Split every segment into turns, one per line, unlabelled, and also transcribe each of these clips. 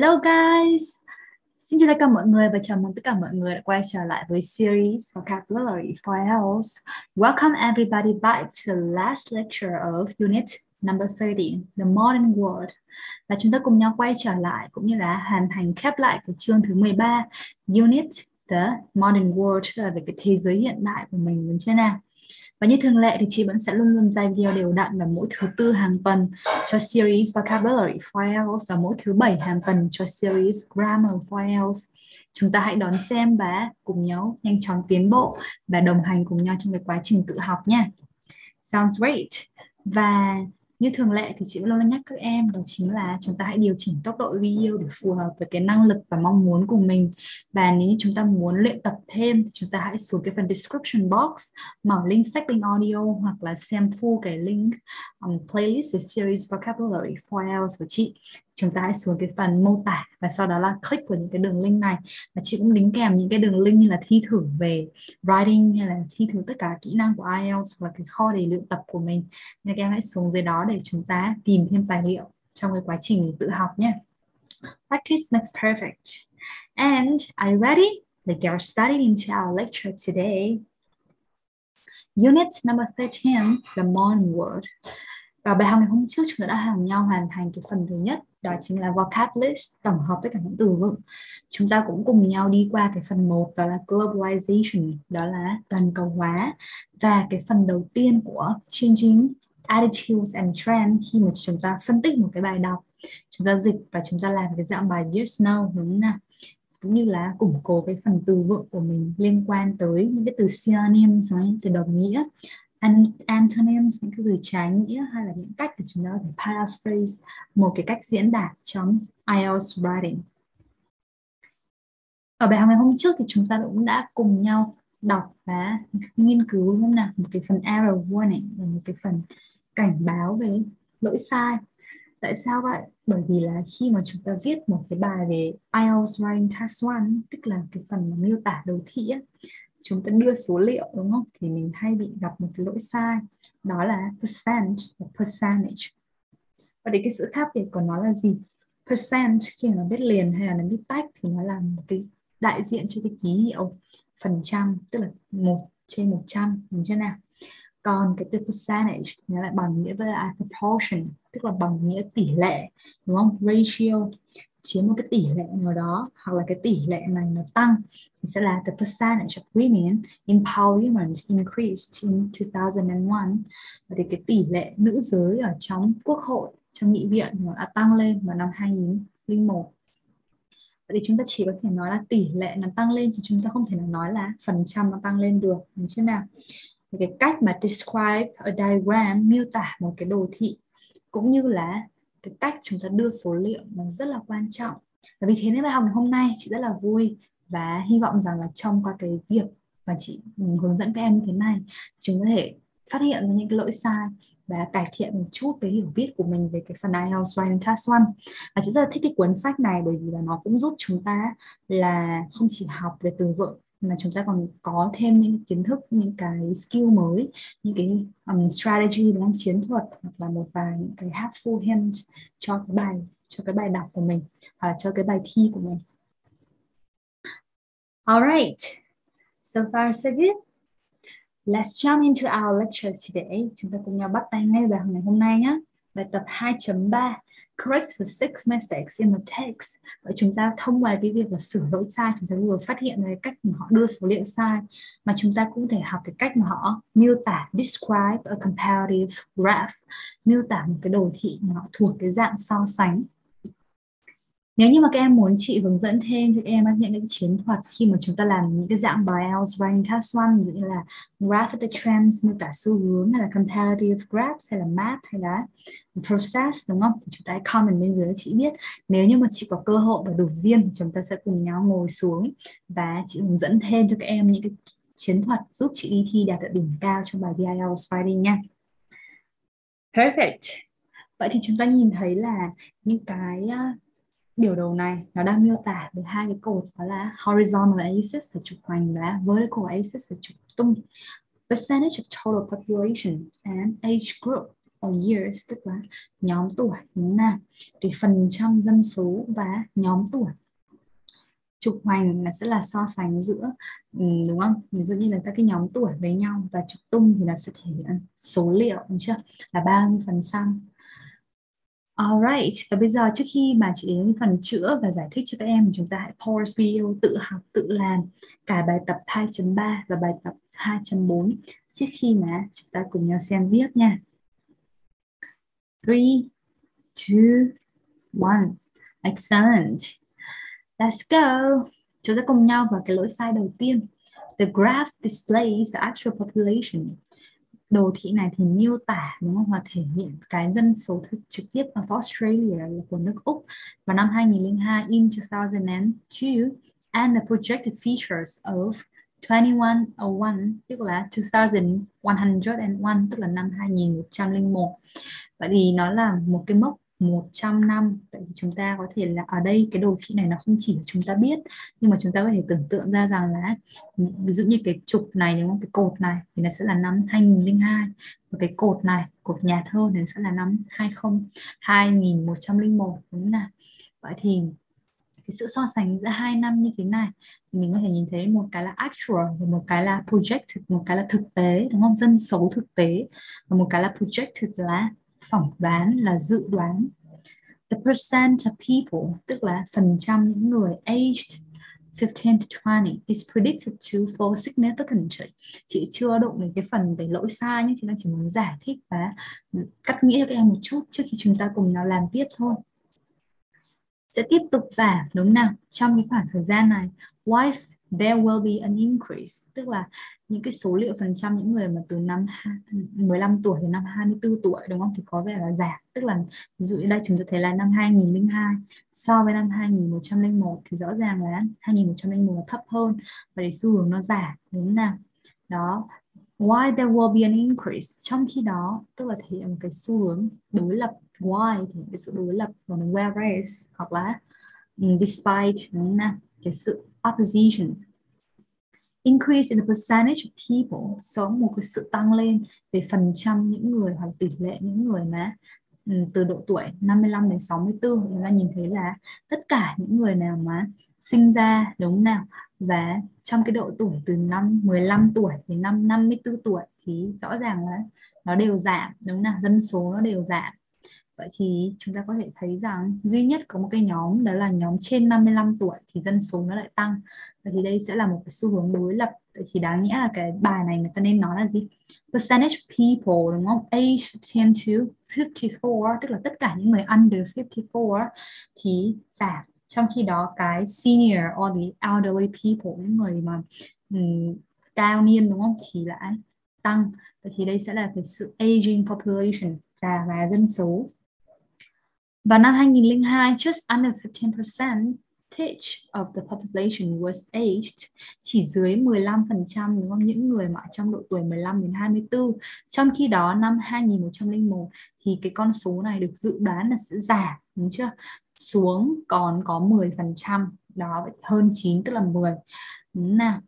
Hello guys! Xin chào tất cả mọi người và chào mừng tất cả mọi người đã quay trở lại với series Vocabulary for Health. Welcome everybody back to the last lecture of unit number 30, The Modern World. Và chúng ta cùng nhau quay trở lại cũng như là hoàn thành khép lại của chương thứ 13, unit The Modern World, là về cái thế giới hiện đại của mình đúng chưa nào? Và như thường lệ thì chị vẫn sẽ luôn luôn ra video đều đặn vào mỗi thứ tư hàng tuần cho series Vocabulary files và mỗi thứ bảy hàng tuần cho series Grammar files Chúng ta hãy đón xem và cùng nhau nhanh chóng tiến bộ và đồng hành cùng nhau trong cái quá trình tự học nha. Sounds great. Và như thường lệ thì chị luôn nhắc các em đó chính là chúng ta hãy điều chỉnh tốc độ video để phù hợp với cái năng lực và mong muốn của mình. Và nếu như chúng ta muốn luyện tập thêm thì chúng ta hãy xuống cái phần description box mở link sách link audio hoặc là xem full cái link um, playlist series vocabulary for IELTS của chị chúng ta hãy xuống cái phần mô tả và sau đó là click vào những cái đường link này. Và chị cũng đính kèm những cái đường link như là thi thử về writing hay là thi thử tất cả kỹ năng của IELTS và cái kho để luyện tập của mình. Nên các em hãy xuống dưới đó để chúng ta tìm thêm tài liệu trong cái quá trình tự học nhé. Practice makes perfect. And are you ready? Let's get started into our lecture today. Unit number 13, The Modern World. Và bài học ngày hôm trước chúng ta đã hàng nhau hoàn thành cái phần thứ nhất đó chính là vocab list, tổng hợp tất cả những từ vựng. Chúng ta cũng cùng nhau đi qua cái phần một, đó là globalization, đó là toàn cầu hóa. Và cái phần đầu tiên của changing attitudes and trends, khi mà chúng ta phân tích một cái bài đọc, chúng ta dịch và chúng ta làm cái dạng bài yes, no, đúng không nào? Cũng như là củng cố cái phần từ vựng của mình liên quan tới những cái từ synonyms những từ đồng nghĩa antonyms những cái từ trái nghĩa hay là những cách để chúng ta có thể paraphrase một cái cách diễn đạt trong IELTS writing. Ở bài học ngày hôm trước thì chúng ta cũng đã cùng nhau đọc và nghiên cứu đúng không nào một cái phần error warning và một cái phần cảnh báo về lỗi sai. Tại sao vậy? Bởi vì là khi mà chúng ta viết một cái bài về IELTS Writing Task 1 tức là cái phần miêu tả đầu thị ấy, chúng ta đưa số liệu, đúng không? Thì mình hay bị gặp một cái lỗi sai, đó là percent và percentage. Và để cái sự khác biệt của nó là gì? Percent, khi mà nó viết liền hay là nó viết tách thì nó là một cái đại diện cho cái ký hiệu phần trăm, tức là một trên một trăm, đúng chưa nào? Còn cái từ percentage thì nó lại bằng nghĩa với là proportion, tức là bằng nghĩa tỷ lệ, đúng không? Ratio chiếm một cái tỷ lệ nào đó, hoặc là cái tỷ lệ này nó tăng, thì sẽ là the percentage of women in parliament increased in 2001 và thì cái tỷ lệ nữ giới ở trong quốc hội, trong nghị viện nó đã tăng lên vào năm 2001 Vậy thì chúng ta chỉ có thể nói là tỷ lệ nó tăng lên thì chúng ta không thể nào nói là phần trăm nó tăng lên được, đúng chưa nào? Thì cái cách mà describe, a diagram, miêu tả một cái đồ thị, cũng như là cái cách chúng ta đưa số liệu nó rất là quan trọng. Và vì thế nên bài học hôm nay chị rất là vui và hy vọng rằng là trong qua cái việc mà chị hướng dẫn các em như thế này, chúng có thể phát hiện ra những cái lỗi sai và cải thiện một chút cái hiểu biết của mình về cái phần IELTS Writing Task 1 và chị rất là thích cái cuốn sách này bởi vì là nó cũng giúp chúng ta là không chỉ học về từ vựng mà chúng ta còn có thêm những kiến thức những cái skill mới những cái um, strategy đúng không chiến thuật hoặc là một vài những cái helpful hint cho cái bài cho cái bài đọc của mình hoặc là cho cái bài thi của mình Alright, so far so good. Let's jump into our lecture today. Chúng ta cùng nhau bắt tay ngay vào ngày hôm nay nhé. Bài tập 2.3 correct the six mistakes in the text. Và chúng ta thông qua cái việc là sửa lỗi sai, chúng ta vừa phát hiện cái cách mà họ đưa số liệu sai, mà chúng ta cũng thể học cái cách mà họ miêu tả, describe a comparative graph, miêu tả một cái đồ thị mà họ thuộc cái dạng so sánh nếu như mà các em muốn chị hướng dẫn thêm cho các em những cái chiến thuật khi mà chúng ta làm những cái dạng bài IELTS writing task one ví dụ như là graph of the trends miêu tả xu hướng hay là comparative graphs hay là map hay là process đúng không? Thì chúng ta hãy comment bên dưới chị biết. Nếu như mà chị có cơ hội và đủ duyên thì chúng ta sẽ cùng nhau ngồi xuống và chị hướng dẫn thêm cho các em những cái chiến thuật giúp chị đi thi đạt được đỉnh cao trong bài IELTS writing nha. Perfect. Vậy thì chúng ta nhìn thấy là những cái biểu đồ này nó đang miêu tả về hai cái cột, đó là horizontal axis là trục hoành, và vertical axis là trục tung. Percentage of total population and age group or years, tức là nhóm tuổi đúng không nào thì phần trăm dân số và nhóm tuổi. Trục hoành là sẽ là so sánh giữa ừ, đúng không? Ví dụ như là các cái nhóm tuổi với nhau và trục tung thì là sẽ thể hiện số liệu, đúng chưa? Là bao nhiêu phần trăm. Alright, và bây giờ trước khi mà chị đến phần chữa và giải thích cho các em chúng ta hãy pause video tự học tự làm cả bài tập 2.3 và bài tập 2.4 trước khi mà chúng ta cùng nhau xem viết nha. 3, 2, 1. Excellent. Let's go. Chúng ta cùng nhau vào cái lỗi sai đầu tiên. The graph displays the actual population. Đồ thị này thì miêu tả, đúng không? Và thể hiện cái dân số thực trực tiếp ở Australia là của nước Úc vào năm 2002 in 2002 and the projected features of 2101 tức là 2101 tức là năm 2101 vậy thì nó là một cái mốc 100 năm. Tại vì chúng ta có thể là, ở đây cái đồ thị này nó không chỉ chúng ta biết, nhưng mà chúng ta có thể tưởng tượng ra rằng là, ví dụ như cái trục này, đúng không? Cái cột này thì nó sẽ là năm 2002 và cái cột này cột nhạt hơn thì sẽ là năm 20 2101 đúng không nào? Vậy thì cái sự so sánh giữa hai năm như thế này thì mình có thể nhìn thấy một cái là actual và một cái là projected, một cái là thực tế, đúng không? Dân số thực tế và một cái là projected là phỏng đoán là dự đoán the percent of people, tức là phần trăm những người aged 15 to 20 is predicted to fall significantly. Chị chưa đụng đến cái phần về lỗi sai nhưng chị đang chỉ muốn giải thích và cắt nghĩa cho các em một chút trước khi chúng ta cùng nhau làm tiếp thôi. Sẽ tiếp tục giảm, đúng nào trong cái khoảng thời gian này. Wife there will be an increase. Tức là những cái số liệu phần trăm những người mà từ năm 15 tuổi đến năm 24 tuổi, đúng không? Thì có vẻ là giảm. Tức là ví dụ như đây, chúng ta thấy là năm 2002 so với năm 2101 thì rõ ràng là 2101 thấp hơn và để xu hướng nó giảm. Đúng nào? Đó. Why there will be an increase? Trong khi đó, tức là thể hiện một cái xu hướng đối lập. Why thì cái sự đối lập của mình whereas hoặc là ừ, despite, đúng không nào? Cái sự opposition. Increase in the percentage of people. So một cái sự tăng lên về phần trăm những người hoặc tỷ lệ những người mà ừ, từ độ tuổi 55 đến 64 chúng ta nhìn thấy là tất cả những người nào mà sinh ra, đúng nào? Và trong cái độ tuổi từ năm 15 tuổi đến năm 54 tuổi thì rõ ràng là nó đều giảm, đúng nào? Dân số nó đều giảm. Vậy thì chúng ta có thể thấy rằng duy nhất có một cái nhóm đó là nhóm trên 55 tuổi thì dân số nó lại tăng. Vậy thì đây sẽ là một cái xu hướng đối lập. Vậy thì đáng nghĩa là cái bài này người ta nên nói là gì? Percentage people đúng không? Age 10 to 54 tức là tất cả những người under 54 thì giảm. Trong khi đó cái senior or the elderly people những người mà um, cao niên đúng không thì lại tăng. Vậy thì đây sẽ là cái sự aging population già và dân số vào năm 2002, just under 15% of the population was aged, chỉ dưới 15% đúng không? Những người mà trong độ tuổi 15 đến 24. Trong khi đó năm 2101 thì cái con số này được dự đoán là sẽ giảm, đúng chưa? Xuống còn có 10%. Đó, hơn 9 tức là 10. Đúng nào?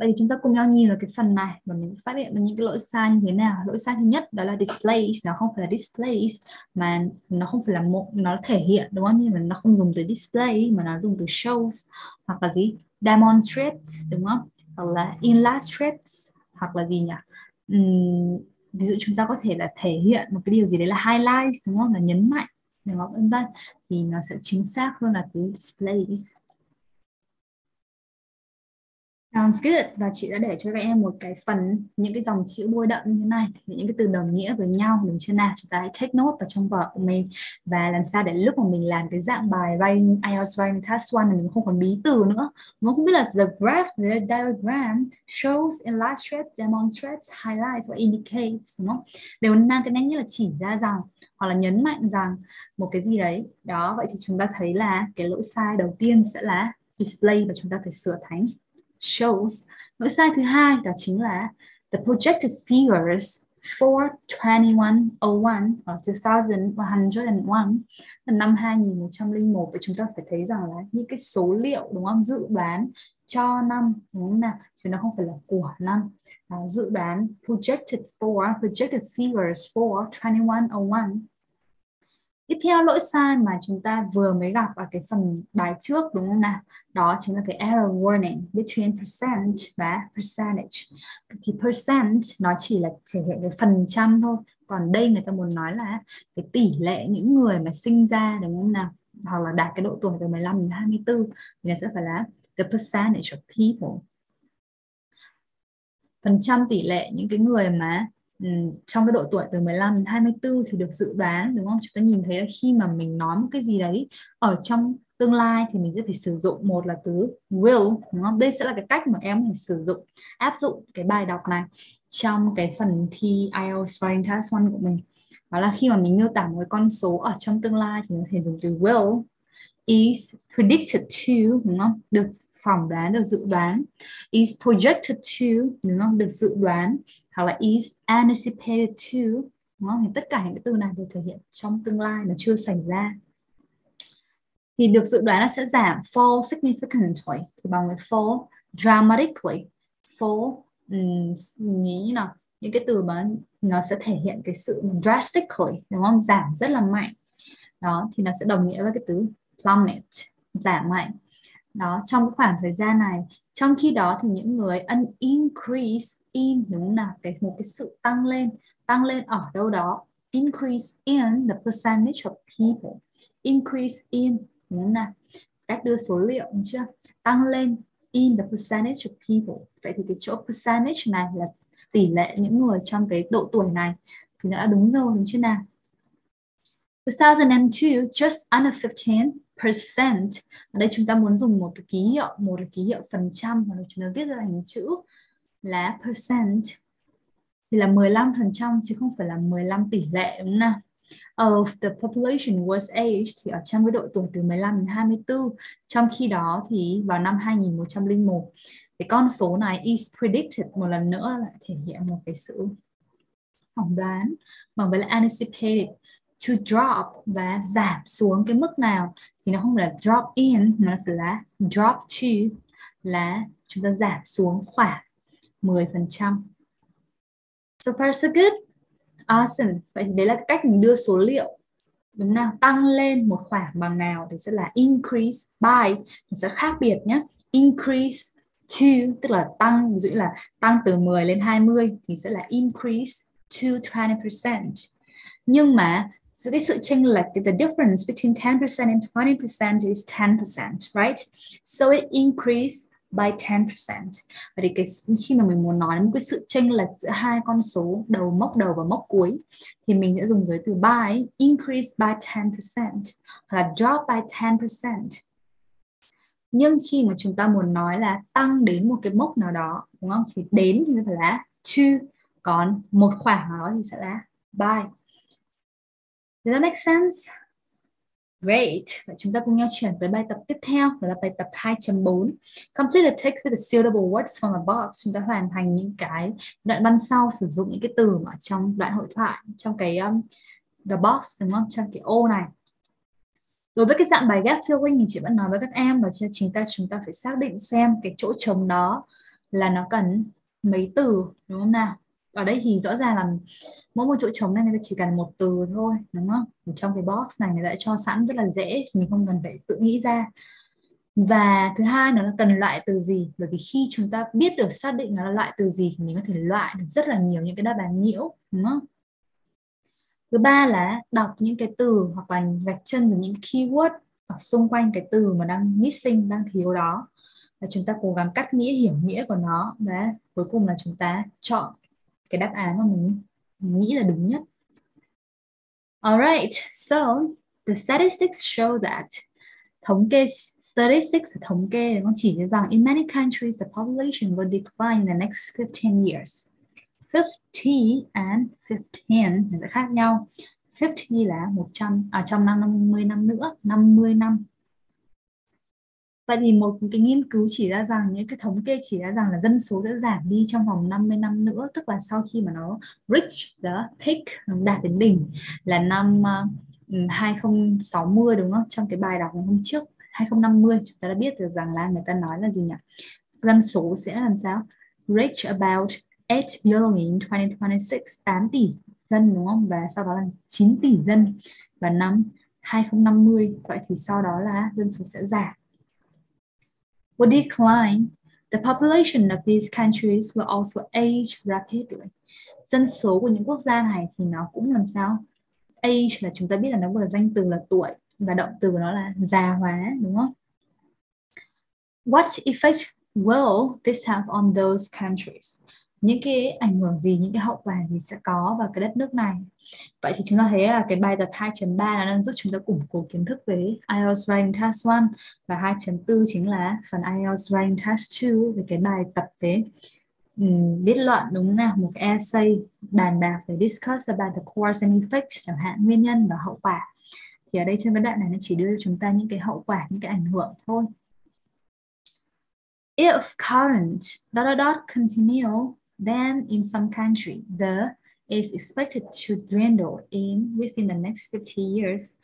Vậy thì chúng ta cùng nhau nhìn vào cái phần này và mình phát hiện được những cái lỗi sai như thế nào. Lỗi sai thứ nhất đó là displays, nó không phải là displays mà nó không phải là một nó thể hiện đúng không? Nhưng mà nó không dùng từ display mà nó dùng từ shows hoặc là gì? demonstrates đúng không? Hoặc là illustrates hoặc là gì nhỉ? Uhm, ví dụ chúng ta có thể là thể hiện một cái điều gì đấy là highlight đúng không? Là nhấn mạnh đúng không? Vân vân thì nó sẽ chính xác hơn là từ displays. Sounds good. Và chị đã để cho các em một cái phần, những cái dòng chữ bôi đậm như thế này, những cái từ đồng nghĩa với nhau. Đúng chưa nào? Chúng ta hãy take note vào trong vở của mình. Và làm sao để lúc mà mình làm cái dạng bài writing IELTS writing task one mình không còn bí từ nữa. Nó không? Biết là the graph, the diagram shows, illustrates, demonstrates, highlights or indicates, đúng không? Đều mang cái nét như là chỉ ra rằng hoặc là nhấn mạnh rằng một cái gì đấy. Đó, vậy thì chúng ta thấy là cái lỗi sai đầu tiên sẽ là display và chúng ta phải sửa thành shows. Lỗi sai thứ hai đó chính là the projected figures for 2101 hoặc 2101 là năm 2101 và chúng ta phải thấy rằng là những cái số liệu đúng không? Dự đoán cho năm đúng không nào? Chứ nó không phải là của năm. À, dự đoán projected for projected figures for 2101 Tiếp theo lỗi sai mà chúng ta vừa mới gặp ở cái phần bài trước, đúng không nào? Đó chính là cái error warning between percent và percentage. Thì percent nó chỉ là thể hiện cái phần trăm thôi. Còn đây người ta muốn nói là cái tỷ lệ những người mà sinh ra, đúng không nào? Hoặc là đạt cái độ tuổi từ 15 đến 24 thì nó sẽ phải là the percentage of people. Phần trăm tỷ lệ những cái người mà Ừ, trong cái độ tuổi từ 15 đến 24 thì được dự đoán, đúng không? Chúng ta nhìn thấy là khi mà mình nói một cái gì đấy ở trong tương lai thì mình sẽ phải sử dụng một là từ will, đúng không? Đây sẽ là cái cách mà em phải sử dụng, áp dụng cái bài đọc này trong cái phần thi IELTS Writing Test 1 của mình. Đó là khi mà mình miêu tả một cái con số ở trong tương lai thì mình có thể dùng từ will is predicted to, đúng không? Được phỏng đoán được dự đoán. Is projected to đúng không? Được dự đoán. Hoặc là is anticipated to đúng không? thì tất cả những cái từ này đều thể hiện trong tương lai mà chưa xảy ra. Thì được dự đoán là sẽ giảm fall significantly. Thì bằng với fall dramatically. Fall um, như nào? Những cái từ mà nó sẽ thể hiện cái sự drastically đúng không? Giảm rất là mạnh. Đó thì nó sẽ đồng nghĩa với cái từ plummet giảm mạnh đó, trong khoảng thời gian này, trong khi đó thì những người an increase in, đúng là cái, một cái sự tăng lên tăng lên ở đâu đó? Increase in the percentage of people. Increase in, đúng là cách đưa số liệu, đúng chưa? Tăng lên in the percentage of people. Vậy thì cái chỗ percentage này là tỷ lệ những người trong cái độ tuổi này. Thì đã đúng rồi, đúng chưa nào? 2002 just under 15 percent. Ở đây chúng ta muốn dùng một cái ký hiệu, một cái ký hiệu phần trăm và chúng ta viết ra thành chữ là percent. Thì là 15 phần trăm chứ không phải là 15 tỷ lệ, đúng không nào? Of the population was aged thì ở trong cái độ tuổi từ 15 đến 24 trong khi đó thì vào năm 2101 cái con số này is predicted, một lần nữa là thể hiện một cái sự phỏng đoán bằng với là anticipated to drop và giảm xuống cái mức nào thì nó không là drop in, mà nó là drop to, là chúng ta giảm xuống khoảng 10%. So far, so good. Awesome. Vậy thì đấy là cách mình đưa số liệu đúng nào tăng lên một khoảng bằng nào thì sẽ là increase by, nó sẽ khác biệt nhé increase to, tức là tăng, ví dụ là tăng từ 10 lên 20 thì sẽ là increase to 20% nhưng mà So cái sự chênh lệch, the difference between 10% and 20% is 10%, right? So it increased by 10%. Vậy thì cái khi mà mình muốn nói một cái sự chênh lệch giữa hai con số đầu mốc đầu và mốc cuối thì mình sẽ dùng giới từ by increase by 10% hoặc là drop by 10%. Nhưng khi mà chúng ta muốn nói là tăng đến một cái mốc nào đó, đúng không? Thì đến thì phải là to, còn một khoảng nào đó thì sẽ là by. Does that make sense? Great. Vậy chúng ta cùng nhau chuyển tới bài tập tiếp theo, đó là bài tập 2.4. Complete the text with the suitable words from the box. Chúng ta hoàn thành những cái đoạn văn sau sử dụng những cái từ mà trong đoạn hội thoại, trong cái um, the box đúng không? Trong cái ô này. Đối với cái dạng bài gap filling thì chị vẫn nói với các em là chính ta chúng ta phải xác định xem cái chỗ trống đó là nó cần mấy từ đúng không nào? Ở đây thì rõ ràng là mỗi một chỗ trống này người ta chỉ cần một từ thôi, đúng không? Ở trong cái box này người ta đã cho sẵn rất là dễ thì mình không cần phải tự nghĩ ra. Và thứ hai nó là cần loại từ gì? Bởi vì khi chúng ta biết được, xác định nó là loại từ gì thì mình có thể loại được rất là nhiều những cái đáp án nhiễu, đúng không? Thứ ba là đọc những cái từ hoặc là gạch chân vào những keyword ở xung quanh cái từ mà đang missing, đang thiếu đó. Và chúng ta cố gắng cắt nghĩa hiểu nghĩa của nó. Và cuối cùng là chúng ta chọn cái đáp án mà mình nghĩ là đúng nhất. Alright, so the statistics show that thống kê statistics là thống kê nó chỉ ra rằng in many countries the population will decline in the next 15 years. 50 and 15 sẽ khác nhau. 50 là 100 à trong năm 50 năm nữa, 50 năm. Vậy thì một cái nghiên cứu chỉ ra rằng những cái thống kê chỉ ra rằng là dân số sẽ giảm đi trong vòng 50 năm nữa tức là sau khi mà nó reach the peak đạt đến đỉnh là năm ờ, ừ, uh, 2060 đúng không? Trong cái bài đọc ngày hôm trước 2050 chúng ta đã biết được rằng là người ta nói là gì nhỉ? Dân số sẽ làm sao? Reach about 8 billion in 2026 8 tỷ dân đúng không? Và sau đó là 9 tỷ dân vào năm 2050 vậy thì sau đó là dân số sẽ giảm will decline the population of these countries will also age rapidly. Dân số của những quốc gia này thì nó cũng làm sao? Age là chúng ta biết là nó vừa danh từ là tuổi và động từ của nó là già hóa, đúng không? What effect will this have on those countries? Những cái ảnh hưởng gì những cái hậu quả gì sẽ có vào cái đất nước này? Vậy thì chúng ta thấy là cái bài tập 2.3 nó đang giúp chúng ta củng cố kiến thức về IELTS Writing Task 1 và 2.4 chính là phần IELTS Writing Task 2 về cái bài tập về um, viết luận đúng không nào? Một cái essay bàn bạc về discuss about the cause and effect chẳng hạn nguyên nhân và hậu quả. Thì ở đây trên cái đoạn này nó chỉ đưa cho chúng ta những cái hậu quả những cái ảnh hưởng thôi. If current dot dot dot continue then in some country, the is expected to dwindle in within the next 50 years.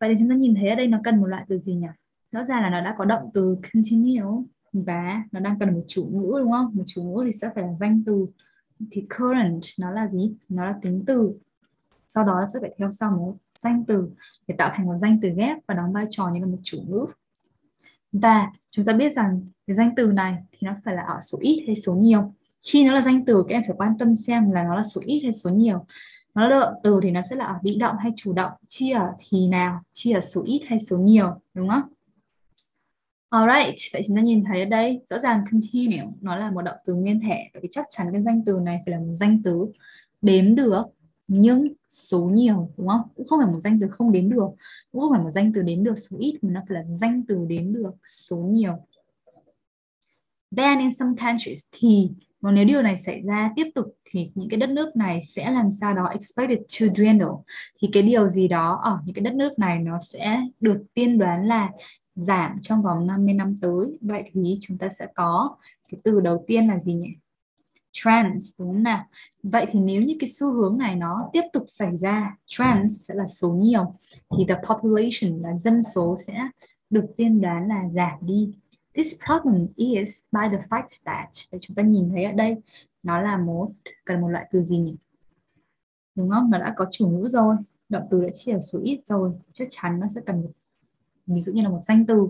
Vậy thì chúng ta nhìn thấy ở đây nó cần một loại từ gì nhỉ? Rõ ràng là nó đã có động từ continue và nó đang cần một chủ ngữ đúng không? Một chủ ngữ thì sẽ phải là danh từ. Thì current nó là gì? Nó là tính từ. Sau đó sẽ phải theo sau một danh từ để tạo thành một danh từ ghép và đóng vai trò như là một chủ ngữ. Và chúng ta biết rằng cái danh từ này thì nó phải là ở số ít hay số nhiều khi nó là danh từ các em phải quan tâm xem là nó là số ít hay số nhiều nó là động từ thì nó sẽ là ở bị động hay chủ động chia ở thì nào chia ở số ít hay số nhiều đúng không Alright, vậy chúng ta nhìn thấy ở đây rõ ràng continue nó là một động từ nguyên thể vậy thì chắc chắn cái danh từ này phải là một danh từ đếm được nhưng số nhiều đúng không? Cũng không phải một danh từ không đếm được, cũng không phải một danh từ đếm được số ít mà nó phải là danh từ đếm được số nhiều. Then in some countries thì còn nếu điều này xảy ra tiếp tục thì những cái đất nước này sẽ làm sao đó expected to dwindle. Thì cái điều gì đó ở những cái đất nước này nó sẽ được tiên đoán là giảm trong vòng 50 năm tới. Vậy thì chúng ta sẽ có cái từ đầu tiên là gì nhỉ? Trends đúng không nào? Vậy thì nếu như cái xu hướng này nó tiếp tục xảy ra trends sẽ là số nhiều, thì the population là dân số sẽ được tiên đoán là giảm đi. This problem is by the fact that để chúng ta nhìn thấy ở đây nó là một cần một loại từ gì nhỉ? Đúng không? Nó đã có chủ ngữ rồi, động từ đã chia ở số ít rồi, chắc chắn nó sẽ cần một ví dụ như là một danh từ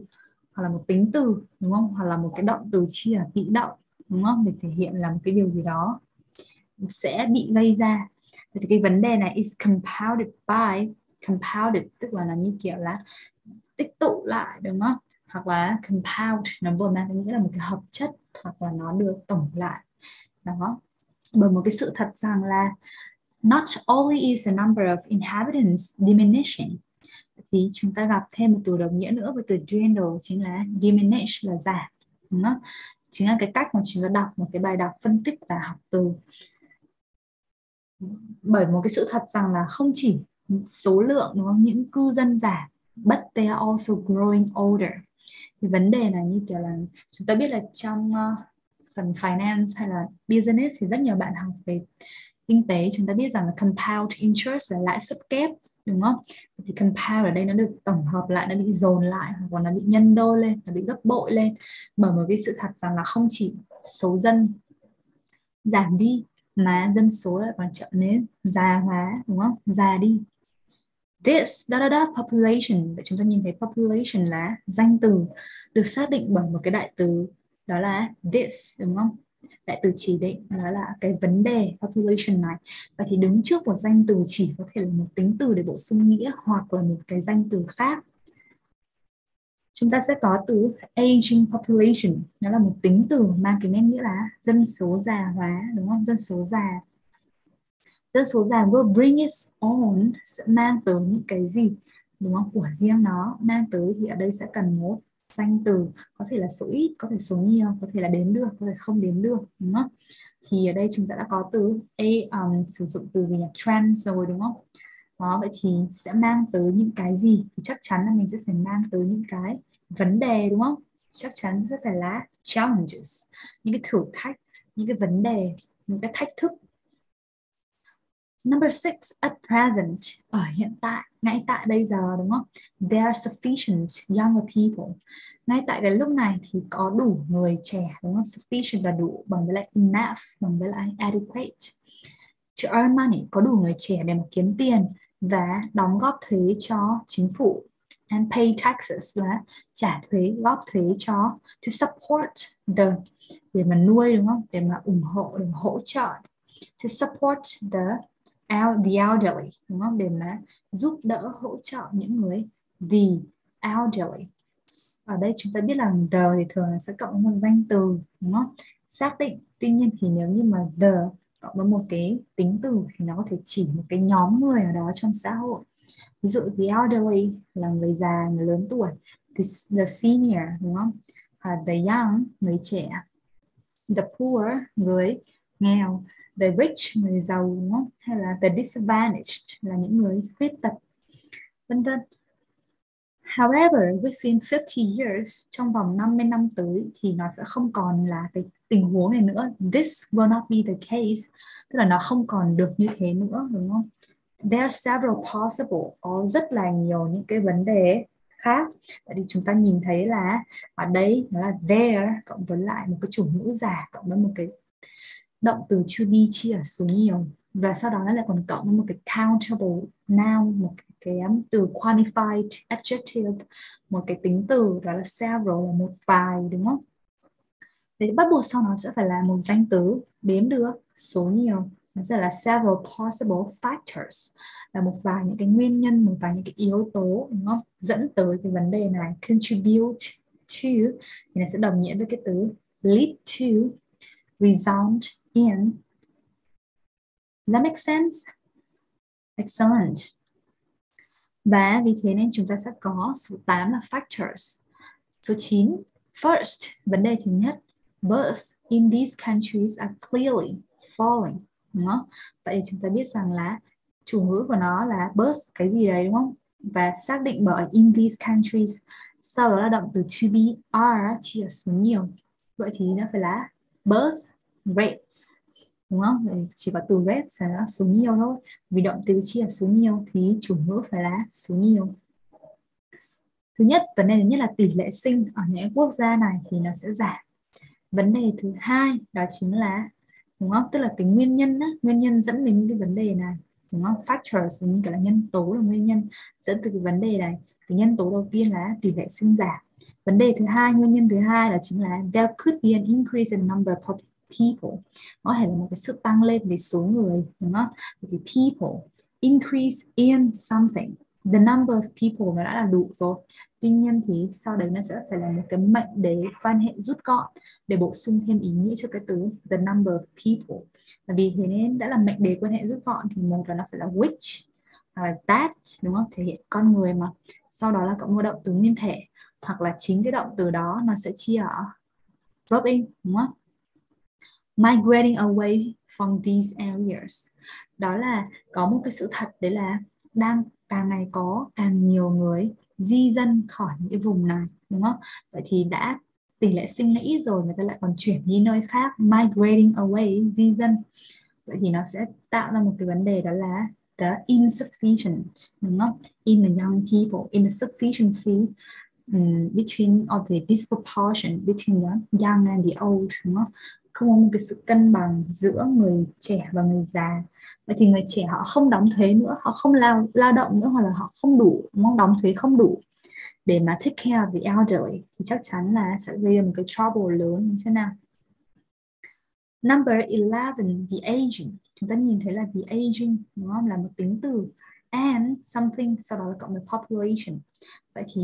hoặc là một tính từ đúng không? Hoặc là một cái động từ chia ở bị động đúng không? Để thể hiện là một cái điều gì đó sẽ bị gây ra. Vậy Thì cái vấn đề này is compounded by compounded tức là nó như kiểu là tích tụ lại đúng không? Hoặc là compound nó vừa mang nghĩa là một cái hợp chất, hoặc là nó được tổng lại. Đó. Bởi một cái sự thật rằng là not only is the number of inhabitants diminishing, thì chúng ta gặp thêm một từ đồng nghĩa nữa với từ dwindle, chính là diminish là giảm. Đúng không? chính là cái cách mà chúng ta đọc một cái bài đọc phân tích và học từ. Bởi một cái sự thật rằng là không chỉ số lượng, đúng không? Những cư dân giảm, but they are also growing older thì vấn đề là như kiểu là chúng ta biết là trong uh, phần finance hay là business thì rất nhiều bạn học về kinh tế chúng ta biết rằng là compound interest là lãi suất kép đúng không? Thì compound ở đây nó được tổng hợp lại nó bị dồn lại hoặc là nó bị nhân đôi lên nó bị gấp bội lên bởi một cái sự thật rằng là không chỉ số dân giảm đi mà dân số lại còn trở nên già hóa đúng không? Già đi this, da da da, population. Vậy chúng ta nhìn thấy population là danh từ được xác định bằng một cái đại từ, đó là this, đúng không? Đại từ chỉ định, đó là cái vấn đề population này. Và thì đứng trước một danh từ chỉ có thể là một tính từ để bổ sung nghĩa hoặc là một cái danh từ khác. Chúng ta sẽ có từ aging population. Nó là một tính từ mang cái nghĩa là dân số già hóa, đúng không? Dân số già rất số già will bring its own sẽ mang tới những cái gì đúng không? Của riêng nó mang tới thì ở đây sẽ cần một danh từ có thể là số ít có thể số nhiều có thể là đếm được có thể không đếm được đúng không? Thì ở đây chúng ta đã có từ a um, sử dụng từ gì nhỉ? Trend rồi đúng không? Đó vậy thì sẽ mang tới những cái gì? Thì chắc chắn là mình sẽ phải mang tới những cái vấn đề đúng không? Chắc chắn sẽ phải là challenges những cái thử thách những cái vấn đề những cái thách thức Number six, at present, ở hiện tại, ngay tại bây giờ đúng không? There are sufficient younger people. Ngay tại cái lúc này thì có đủ người trẻ đúng không? Sufficient là đủ bằng với lại enough, bằng với lại adequate. To earn money, có đủ người trẻ để mà kiếm tiền và đóng góp thuế cho chính phủ. And pay taxes là trả thuế, góp thuế cho to support the để mà nuôi đúng không? Để mà ủng hộ, để mà hỗ trợ. To support the the elderly đúng không? Để mà giúp đỡ hỗ trợ những người the elderly. Ở đây chúng ta biết là the thì thường là sẽ cộng với một danh từ đúng không? Xác định. Tuy nhiên thì nếu như mà the cộng với một cái tính từ thì nó có thể chỉ một cái nhóm người ở đó trong xã hội. Ví dụ the elderly là người già người lớn tuổi. The, the senior đúng không? Uh, the young người trẻ. The poor người nghèo the rich người giàu đúng không? hay là the disadvantaged là những người khuyết tật vân vân However, within 50 years, trong vòng 50 năm tới thì nó sẽ không còn là cái tình huống này nữa. This will not be the case. Tức là nó không còn được như thế nữa, đúng không? There are several possible. Có rất là nhiều những cái vấn đề khác. Vậy thì chúng ta nhìn thấy là ở đây nó là there cộng với lại một cái chủ ngữ giả cộng với một cái động từ to be chia số nhiều. Và sau đó nó lại còn cộng với một cái countable noun một cái, cái um, từ quantified adjective một cái tính từ đó là several là một vài đúng không? Thế bắt buộc sau nó sẽ phải là một danh từ đếm được số nhiều. Nó sẽ là several possible factors là một vài những cái nguyên nhân một vài những cái yếu tố đúng không? Dẫn tới cái vấn đề này. Contribute to thì nó sẽ đồng nghĩa với cái từ lead to result in. Does that make sense? Excellent. Và vì thế nên chúng ta sẽ có số 8 là factors. Số 9, first, vấn đề thứ nhất, births in these countries are clearly falling. Đúng không? Vậy chúng ta biết rằng là chủ ngữ của nó là birth cái gì đấy đúng không? Và xác định bởi in these countries. Sau đó là động từ to be are chia số nhiều. Vậy thì nó phải là birth rates đúng không? Chỉ có từ rates là số nhiều thôi. Vì động từ chia số nhiều thì chủ ngữ phải là số nhiều. Thứ nhất, vấn đề thứ nhất là tỷ lệ sinh ở những quốc gia này thì nó sẽ giảm. Vấn đề thứ hai đó chính là đúng không? Tức là cái nguyên nhân đó, nguyên nhân dẫn đến cái vấn đề này đúng không? Factors những cái là nhân tố là nguyên nhân dẫn từ cái vấn đề này. Cái nhân tố đầu tiên là tỷ lệ sinh giảm. Vấn đề thứ hai, nguyên nhân thứ hai là chính là there could be an increase in number of people. Có thể là một cái sự tăng lên về số người, đúng không? Thì people, increase in something. The number of people nó đã là đủ rồi. Tuy nhiên thì sau đấy nó sẽ phải là một cái mệnh đề quan hệ rút gọn để bổ sung thêm ý nghĩa cho cái từ the number of people. Và vì thế nên đã là mệnh đề quan hệ rút gọn thì một là nó phải là which, hoặc là that, đúng không? Thể hiện con người mà. Sau đó là cộng một động từ nguyên thể, hoặc là chính cái động từ đó nó sẽ chia ở. Verb in, đúng không? Migrating away from these areas. Đó là có một cái sự thật đấy là đang càng ngày có càng nhiều người di dân khỏi những cái vùng này, đúng không? Vậy thì đã tỷ lệ sinh là ít rồi, người ta lại còn chuyển đi nơi khác, migrating away, di dân. Vậy thì nó sẽ tạo ra một cái vấn đề đó là the insufficient, đúng không? In the young people, in the sufficiency um, between or the disproportion between the young and the old đúng không? Không có một cái sự cân bằng giữa người trẻ và người già. Vậy thì người trẻ họ không đóng thuế nữa họ không lao lao động nữa hoặc là họ không đủ mong đóng thuế không đủ để mà take care of the elderly thì chắc chắn là sẽ gây ra một cái trouble lớn như thế nào? Number 11 the aging. Chúng ta nhìn thấy là the aging đúng không? Là một tính từ. And something sau đó là cộng với population. Vậy thì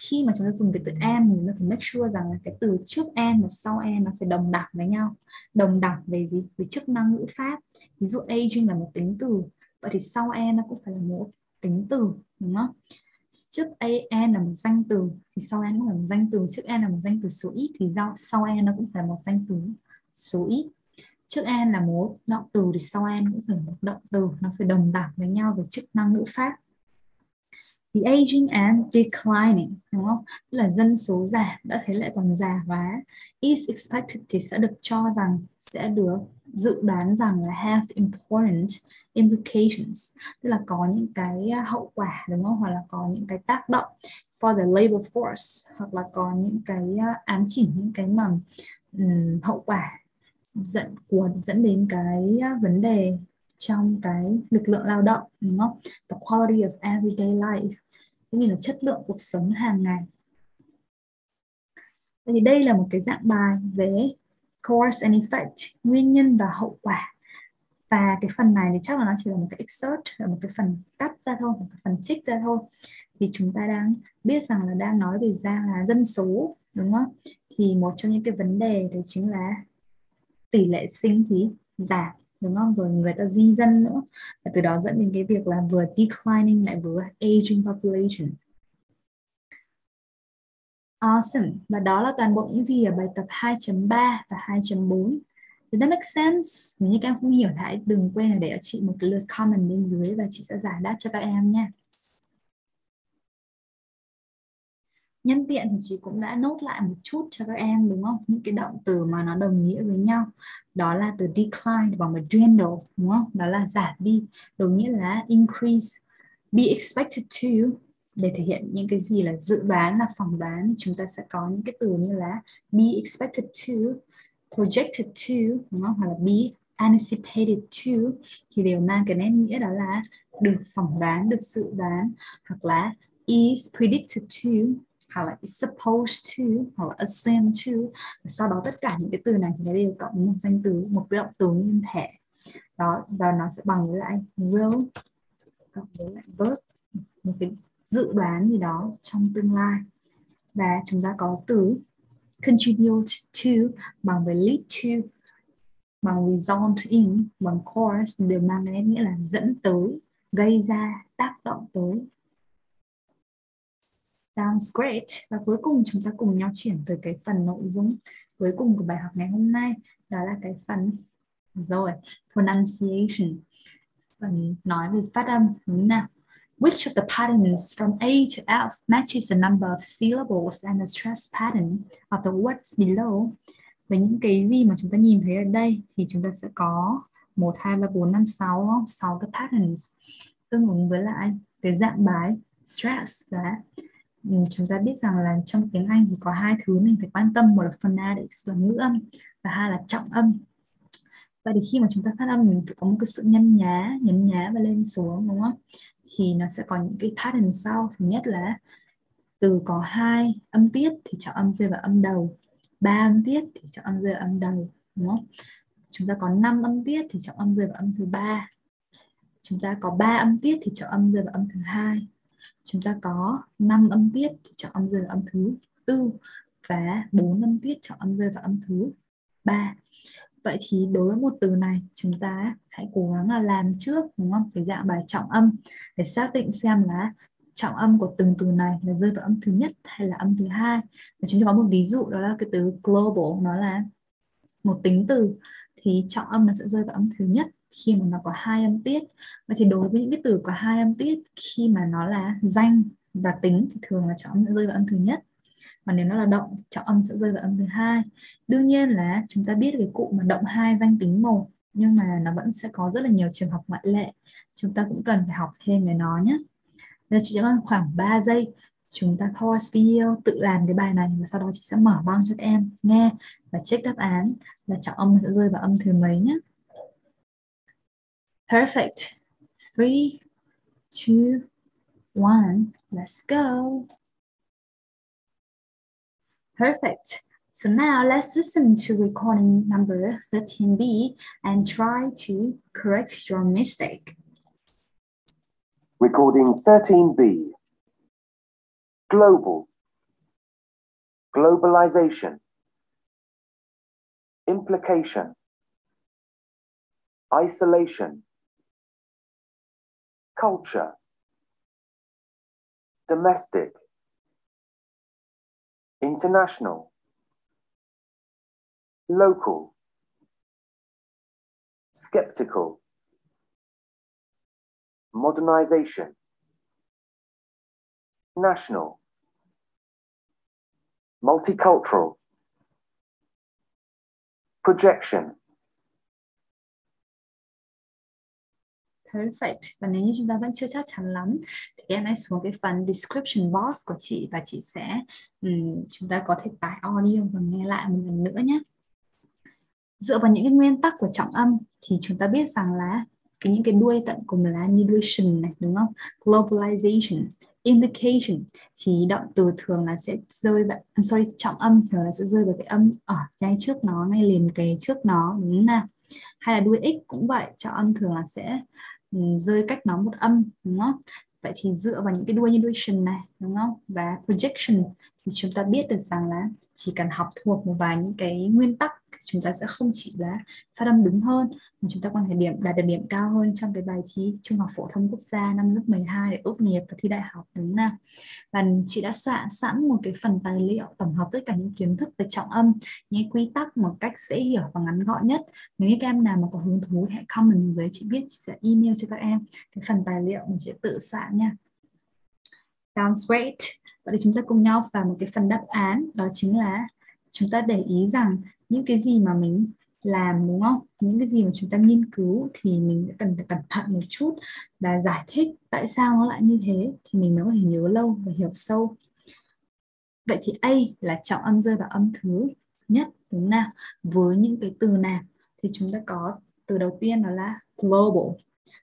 khi mà chúng ta dùng cái từ and thì chúng ta phải make sure rằng là cái từ trước and và sau and nó phải đồng đẳng với nhau. Đồng đẳng về gì? Về chức năng ngữ pháp. Ví dụ aging là một tính từ, vậy thì sau and nó cũng phải là một tính từ, đúng không? Trước an là một danh từ, thì sau an cũng là một danh từ. Trước an là một danh từ số ít thì sau sau an nó cũng phải là một danh từ số ít trước an là một động từ, thì sau an cũng phải là một động từ. Nó phải đồng đẳng với nhau về chức năng ngữ pháp the aging and declining đúng không? Tức là dân số già đã thế lại còn già hóa. Is expected thì sẽ được cho rằng sẽ được dự đoán rằng là have important implications. Tức là có những cái à, hậu quả đúng không? Hoặc là có những cái tác động for the labor force hoặc là có những cái à, ám chỉ những cái mà um, hậu quả dẫn cuốn dẫn đến cái à, vấn đề trong cái lực lượng lao động đúng không? The quality of everyday life cũng như là chất lượng cuộc sống hàng ngày. Vậy thì đây là một cái dạng bài về cause and effect, nguyên nhân và hậu quả. Và cái phần này thì chắc là nó chỉ là một cái excerpt, là một cái phần cắt ra thôi, một cái phần trích ra thôi. Thì chúng ta đang biết rằng là đang nói về ra là dân số, đúng không? Thì một trong những cái vấn đề đấy chính là tỷ lệ sinh thì giảm đúng không rồi người ta di dân nữa và từ đó dẫn đến cái việc là vừa declining lại vừa aging population Awesome. Và đó là toàn bộ những gì ở bài tập 2.3 và 2.4. Does that make sense? Nếu như các em không hiểu thì hãy đừng quên là để cho chị một cái lượt comment bên dưới và chị sẽ giải đáp cho các em nha. Nhân tiện thì chị cũng đã nốt lại một chút cho các em, đúng không? Những cái động từ mà nó đồng nghĩa với nhau. Đó là từ decline bằng một dwindle, đúng không? Đó là giảm đi. Đồng nghĩa là increase. Be expected to. Để thể hiện những cái gì là dự đoán, là phỏng đoán thì chúng ta sẽ có những cái từ như là be expected to, projected to, đúng không? Hoặc là be anticipated to thì đều mang cái nét nghĩa đó là được phỏng đoán, được dự đoán, hoặc là is predicted to hoặc là supposed to, hoặc là assume to. Và sau đó tất cả những cái từ này thì nó đều cộng một danh từ, một động từ nguyên thể. Đó, và nó sẽ bằng với lại will, cộng với lại verb, một cái dự đoán gì đó trong tương lai. Và chúng ta có từ continue to, bằng với lead to, bằng result in, bằng cause đều mang cái nghĩa là dẫn tới, gây ra, tác động tới. Sounds great. Và cuối cùng chúng ta cùng nhau chuyển tới cái phần nội dung cuối cùng của bài học ngày hôm nay. Đó là cái phần rồi, pronunciation. Phần nói về phát âm đúng nào? Which of the patterns from A to F matches the number of syllables and the stress pattern of the words below? Với những cái gì mà chúng ta nhìn thấy ở đây thì chúng ta sẽ có 1, 2, 3, 4, 5, 6, 6 cái patterns tương ứng với lại cái dạng bài stress là chúng ta biết rằng là trong tiếng Anh thì có hai thứ mình phải quan tâm, một là phonetics là ngữ âm và hai là trọng âm. Vậy thì khi mà chúng ta phát âm mình phải có một cái sự nhăn nhá, nhấn nhá và lên xuống, đúng không? Thì nó sẽ có những cái pattern sau. Thứ nhất là từ có hai âm tiết thì trọng âm rơi vào âm đầu, ba âm tiết thì trọng âm rơi vào âm đầu, đúng không? Chúng ta có 5 âm tiết thì trọng âm rơi vào âm thứ ba. Chúng ta có ba âm tiết thì trọng âm rơi vào âm thứ hai chúng ta có 5 âm tiết thì chọn âm rơi vào âm thứ tư và 4 âm tiết chọn âm rơi vào âm thứ ba. Vậy thì đối với một từ này, chúng ta hãy cố gắng là làm trước, đúng không? Cái dạng bài trọng âm để xác định xem là trọng âm của từng từ này là rơi vào âm thứ nhất hay là âm thứ hai. Và chúng ta có một ví dụ, đó là cái từ global, nó là một tính từ. Thì trọng âm nó sẽ rơi vào âm thứ nhất khi mà nó có hai âm tiết. Vậy thì đối với những cái từ có hai âm tiết, khi mà nó là danh và tính thì thường là trọng âm sẽ rơi vào âm thứ nhất. Mà nếu nó là động trọng âm sẽ rơi vào âm thứ hai. Đương nhiên là chúng ta biết cái cụ mà động hai danh tính một nhưng mà nó vẫn sẽ có rất là nhiều trường hợp ngoại lệ. Chúng ta cũng cần phải học thêm về nó nhé. Giờ chỉ còn khoảng 3 giây. Chúng ta pause video, tự làm cái bài này và sau đó chị sẽ mở băng cho các em nghe và check đáp án là trọng âm sẽ rơi vào âm thứ mấy nhé. Perfect. Three, two, one. Let's go. Perfect. So now let's listen to recording number 13B and try to correct your mistake.
Recording 13B. Global. Globalization. Implication. Isolation culture, domestic, international, local, skeptical, modernization, national, multicultural, projection,
Perfect. Và nếu như chúng ta vẫn chưa chắc chắn lắm thì em hãy xuống cái phần description box của chị và chị sẽ um, chúng ta có thể tải audio và nghe lại một lần nữa nhé. Dựa vào những cái nguyên tắc của trọng âm thì chúng ta biết rằng là cái những cái đuôi tận cùng là nilation này đúng không? Globalization, indication thì động từ thường là sẽ rơi vào sorry trọng âm thường là sẽ rơi vào cái âm ở ngay trước nó ngay liền kề trước nó đúng không nào? Hay là đuôi x cũng vậy, trọng âm thường là sẽ Ừ, rơi cách nó một âm, đúng không? Vậy thì dựa vào những cái đuôi như duration này, đúng không? Và projection, thì chúng ta biết được rằng là chỉ cần học thuộc một vài những cái nguyên tắc chúng ta sẽ không chỉ là phát âm đúng hơn, mà chúng ta còn thể điểm, đạt được điểm cao hơn trong cái bài thi trung học phổ thông quốc gia năm lớp 12 để tốt nghiệp và thi đại học, đúng không và chị đã soạn sẵn một cái phần tài liệu tổng hợp tất cả những kiến thức về trọng âm những quy tắc một cách dễ hiểu và ngắn gọn nhất. Nếu như các em nào mà có hứng thú hãy comment với chị biết chị sẽ email cho các em cái phần tài liệu mình sẽ tự soạn nha. Sounds great. Vậy thì chúng ta cùng nhau vào một cái phần đáp án, đó chính là chúng ta để ý rằng những cái gì mà mình làm, đúng không? Những cái gì mà chúng ta nghiên cứu thì mình sẽ cần phải cẩn thận một chút và giải thích tại sao nó lại như thế thì mình mới có thể nhớ lâu và hiểu sâu. Vậy thì A là trọng âm rơi vào âm thứ nhất, đúng không nào? Với những cái từ nào? Thì chúng ta có từ đầu tiên đó là global.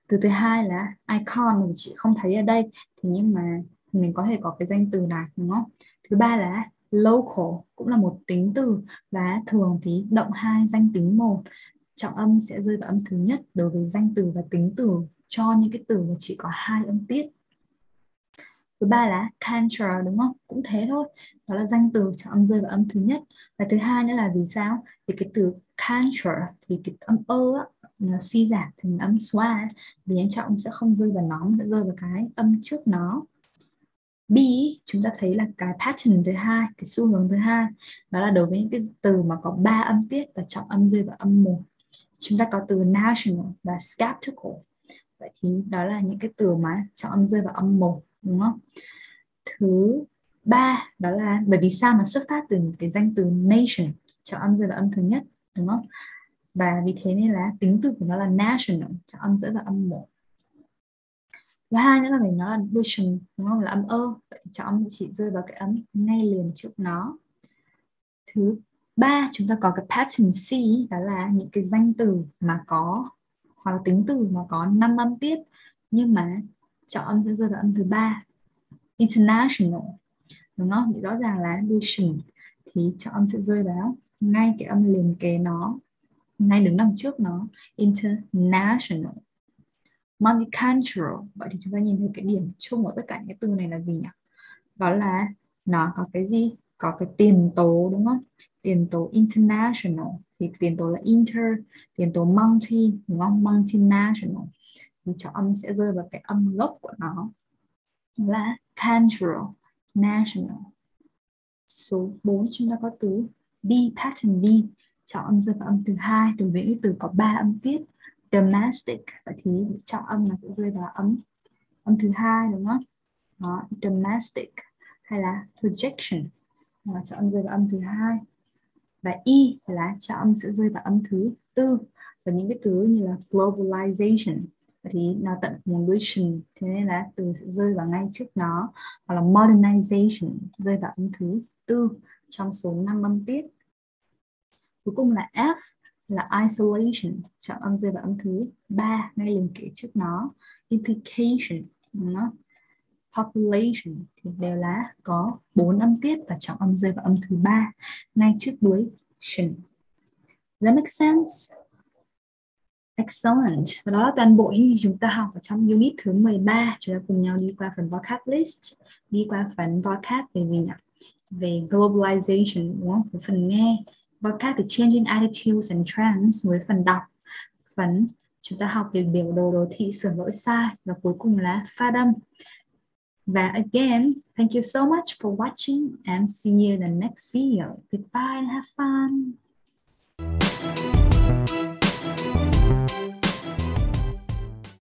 Từ thứ hai là icon thì chị không thấy ở đây. Thì nhưng mà mình có thể có cái danh từ này, đúng không? Thứ ba là local cũng là một tính từ và thường thì động hai danh tính một. Trọng âm sẽ rơi vào âm thứ nhất đối với danh từ và tính từ. Cho những cái từ mà chỉ có hai âm tiết. Thứ ba là culture đúng không? Cũng thế thôi. Đó là danh từ, trọng âm rơi vào âm thứ nhất. Và thứ hai nữa là vì sao? Vì cái từ culture thì cái âm ơ nó suy giảm thành âm xoa vì anh trọng sẽ không rơi vào nó, mà sẽ rơi vào cái âm trước nó. B chúng ta thấy là cái pattern thứ hai, cái xu hướng thứ hai, đó là đối với những cái từ mà có ba âm tiết và trọng âm rơi vào âm một. Chúng ta có từ national và skeptical. Vậy thì đó là những cái từ mà trọng âm rơi vào âm một, đúng không? Thứ ba, đó là, bởi vì sao mà xuất phát từ cái danh từ nation, trọng âm rơi vào âm thứ nhất, đúng không? Và vì thế nên là tính từ của nó là national, trọng âm rơi vào âm một thứ hai nữa là mình nói là vision đúng không? Là âm ơ. Vậy cho âm chỉ rơi vào cái âm ngay liền trước nó. Thứ ba, chúng ta có cái pattern C, đó là những cái danh từ mà có, hoặc là tính từ mà có năm âm tiết. Nhưng mà chọn âm sẽ rơi vào âm thứ ba, international, đúng không? Thì rõ ràng là vision thì chọn âm sẽ rơi vào ngay cái âm liền kế nó, ngay đứng đằng trước nó. International multicultural vậy thì chúng ta nhìn thấy cái điểm chung của tất cả những cái từ này là gì nhỉ? Đó là nó có cái gì? Có cái tiền tố, đúng không? Tiền tố international. Thì tiền tố là inter, tiền tố multi, đúng không? Multinational. Thì cho âm sẽ rơi vào cái âm gốc của nó. Là cultural national. Số 4 chúng ta có từ d pattern d cho âm rơi vào âm thứ hai, đối với từ có ba âm tiết domestic. Vậy thì trọng âm nó sẽ rơi vào âm âm thứ hai đúng không? Đó, domestic hay là projection. Là trọng âm rơi vào âm thứ hai. Và y là trọng âm sẽ rơi vào âm thứ tư. Và những cái từ như là globalization thì nó tận nguồn thế nên là từ sẽ rơi vào ngay trước nó. Hoặc là modernization rơi vào âm thứ tư trong số 5 âm tiết. Cuối cùng là F là isolation trọng âm rơi vào âm thứ ba ngay liền kề trước nó implication nó population thì đều là có bốn âm tiết và trọng âm rơi vào âm thứ ba ngay trước đuôi shin. That make sense? Excellent. Và đó là toàn bộ những gì chúng ta học ở trong unit thứ 13. Chúng ta cùng nhau đi qua phần vocab list, đi qua phần vocab về gì nhỉ? Về globalization, đúng không? Phần nghe, vocab về changing attitudes and trends với phần đọc, phần chúng ta học về biểu đồ đồ thị, sửa lỗi sai và cuối cùng là pha đâm. Và again, thank you so much for watching and see you in the next video. Goodbye and have fun.